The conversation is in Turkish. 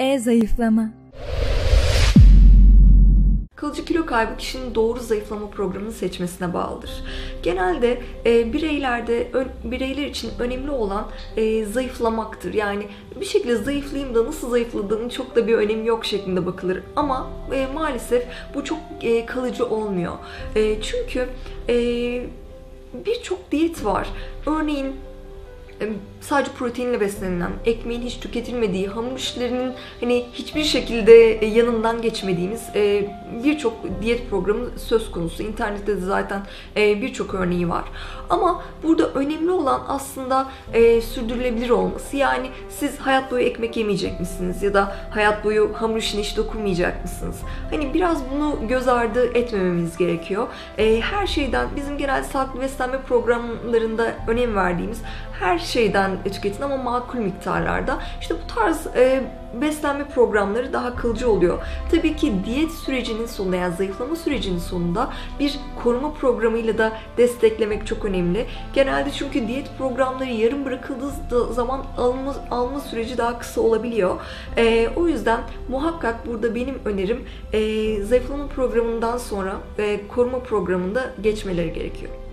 E-zayıflama Kalıcı kilo kaybı kişinin doğru zayıflama programını seçmesine bağlıdır. Genelde e, bireylerde ön, bireyler için önemli olan e, zayıflamaktır. Yani bir şekilde zayıflayayım da nasıl zayıfladığının çok da bir önemi yok şeklinde bakılır. Ama e, maalesef bu çok e, kalıcı olmuyor. E, çünkü e, birçok diyet var. Örneğin sadece proteinle beslenilen, ekmeğin hiç tüketilmediği, hamur işlerinin hani hiçbir şekilde e, yanından geçmediğimiz e, birçok diyet programı söz konusu. İnternette de zaten e, birçok örneği var. Ama burada önemli olan aslında sürdürülebilir olması. Yani siz hayat boyu ekmek yemeyecek misiniz? Ya da hayat boyu hamur işine hiç dokunmayacak mısınız? Hani biraz bunu göz ardı etmememiz gerekiyor. Her şeyden bizim genel sağlıklı beslenme programlarında önem verdiğimiz her şeyden tüketin ama makul miktarlarda. İşte bu tarz e, beslenme programları daha kılıcı oluyor. Tabii ki diyet sürecinin sonunda yani zayıflama sürecinin sonunda bir koruma programıyla da desteklemek çok önemli. Genelde çünkü diyet programları yarım bırakıldığı zaman alma, alma süreci daha kısa olabiliyor. E, o yüzden muhakkak burada benim önerim e, zayıflama programından sonra e, koruma programında geçmeleri gerekiyor.